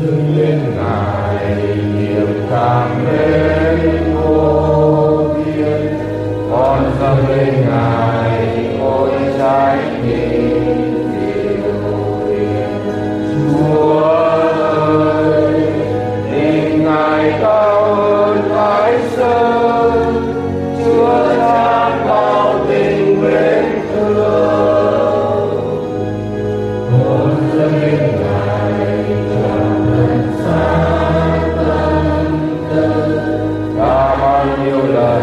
dâng lên ngài niềm cảm mến vô biên con dâng lên ngài ôi trái tim Chúa ơi, tình ngài cao hơn thái sơn, Chúa cha bao tình mến thương. Con dâng Lord.